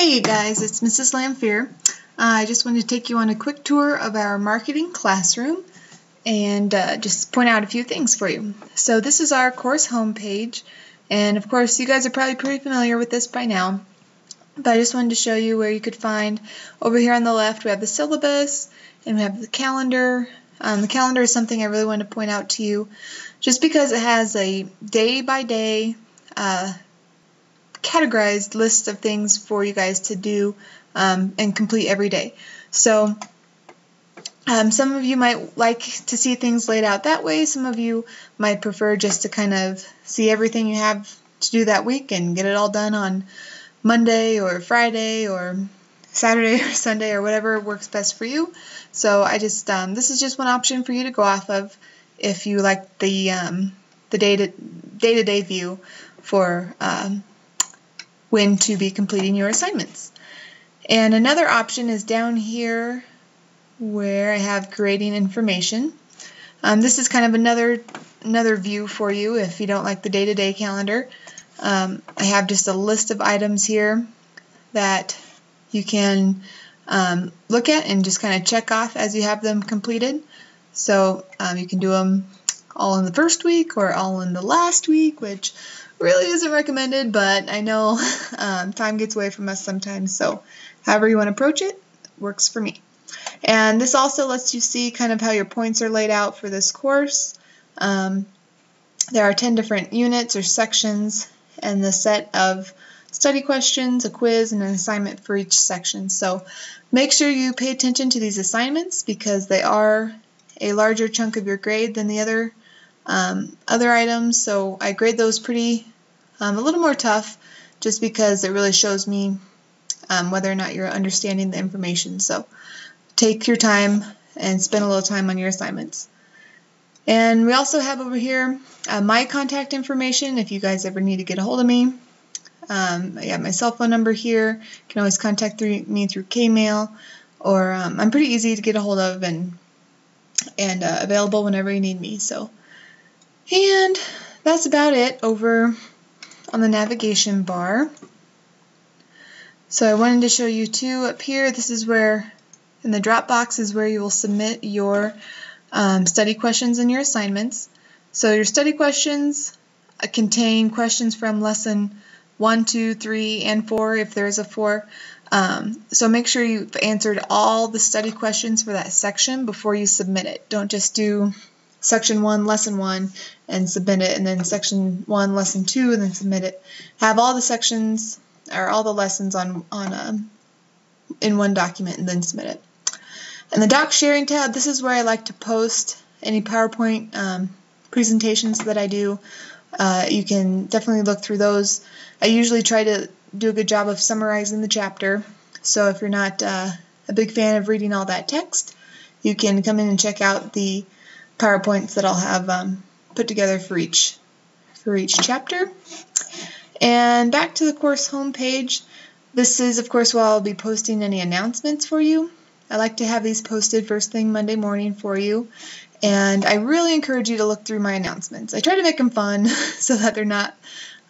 Hey guys, it's Mrs. Lamphere. Uh, I just wanted to take you on a quick tour of our marketing classroom and uh, just point out a few things for you. So this is our course homepage and of course you guys are probably pretty familiar with this by now but I just wanted to show you where you could find over here on the left we have the syllabus and we have the calendar. Um, the calendar is something I really want to point out to you just because it has a day by day uh, categorized list of things for you guys to do um, and complete every day. So um, some of you might like to see things laid out that way. Some of you might prefer just to kind of see everything you have to do that week and get it all done on Monday or Friday or Saturday or Sunday or whatever works best for you. So I just um, this is just one option for you to go off of if you like the um, the day to day to day view for um, when to be completing your assignments. And another option is down here where I have grading information. Um, this is kind of another another view for you if you don't like the day-to-day -day calendar. Um, I have just a list of items here that you can um, look at and just kind of check off as you have them completed. So um, you can do them all in the first week or all in the last week, which really isn't recommended, but I know um, time gets away from us sometimes, so however you want to approach it works for me. And this also lets you see kind of how your points are laid out for this course. Um, there are 10 different units or sections and the set of study questions, a quiz, and an assignment for each section. So make sure you pay attention to these assignments because they are a larger chunk of your grade than the other um, other items. So I grade those pretty um, a little more tough just because it really shows me um, whether or not you're understanding the information. So take your time and spend a little time on your assignments. And we also have over here uh, my contact information if you guys ever need to get a hold of me. Um, I got my cell phone number here. You can always contact through, me through Kmail, or um, I'm pretty easy to get a hold of and and uh, available whenever you need me. So, and that's about it over on the navigation bar. So I wanted to show you two up here. This is where, in the drop box is where you will submit your um, study questions and your assignments. So your study questions uh, contain questions from lesson 1, 2, 3, and 4 if there is a 4. Um, so make sure you've answered all the study questions for that section before you submit it. Don't just do section 1, lesson 1, and submit it, and then section 1, lesson 2, and then submit it. Have all the sections or all the lessons on, on um, in one document and then submit it. And the doc sharing tab, this is where I like to post any PowerPoint um, presentations that I do. Uh, you can definitely look through those. I usually try to do a good job of summarizing the chapter. So if you're not uh, a big fan of reading all that text, you can come in and check out the PowerPoints that I'll have um, put together for each for each chapter. And back to the course homepage. This is, of course, where I'll be posting any announcements for you. I like to have these posted first thing Monday morning for you. And I really encourage you to look through my announcements. I try to make them fun so that they're not,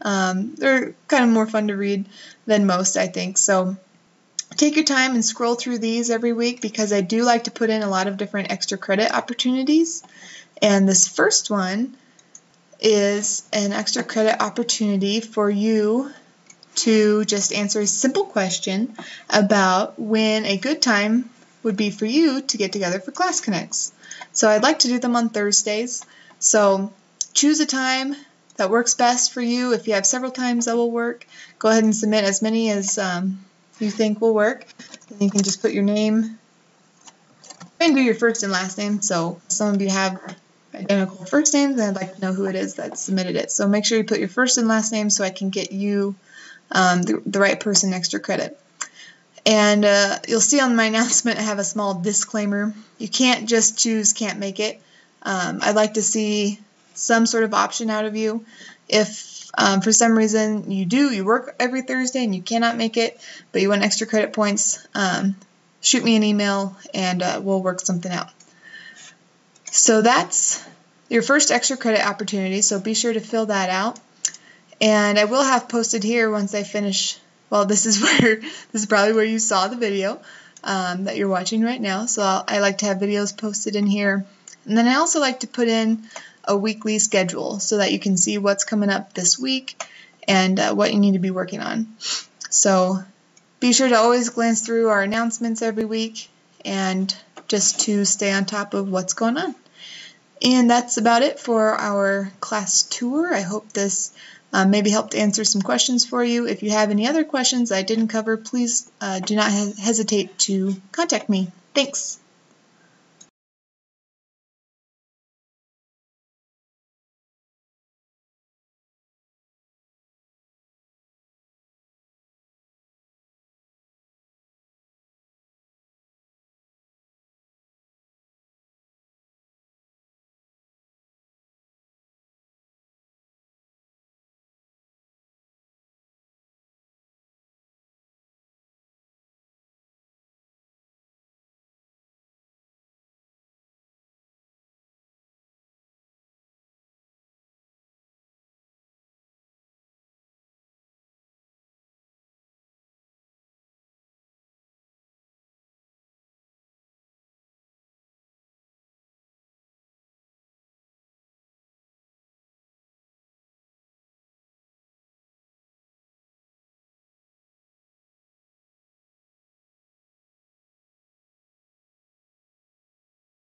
um, they're kind of more fun to read than most, I think. So take your time and scroll through these every week because I do like to put in a lot of different extra credit opportunities. And this first one is an extra credit opportunity for you to just answer a simple question about when a good time would be for you to get together for Class Connects. So I'd like to do them on Thursdays. So choose a time that works best for you. If you have several times that will work, go ahead and submit as many as um, you think will work. And you can just put your name and do your first and last name. So some of you have identical first names, and I'd like to know who it is that submitted it. So make sure you put your first and last name so I can get you um, the, the, right person extra credit. And uh, you'll see on my announcement I have a small disclaimer. You can't just choose can't make it. Um, I'd like to see some sort of option out of you. If um, for some reason you do, you work every Thursday and you cannot make it, but you want extra credit points, um, shoot me an email and uh, we'll work something out. So that's your first extra credit opportunity, so be sure to fill that out. And I will have posted here once I finish well, this is where this is probably where you saw the video um, that you're watching right now. So I'll, I like to have videos posted in here, and then I also like to put in a weekly schedule so that you can see what's coming up this week and uh, what you need to be working on. So be sure to always glance through our announcements every week and just to stay on top of what's going on. And that's about it for our class tour. I hope this uh, maybe helped answer some questions for you. If you have any other questions I didn't cover, please uh, do not he hesitate to contact me. Thanks.